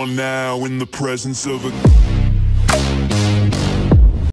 are now in the presence of a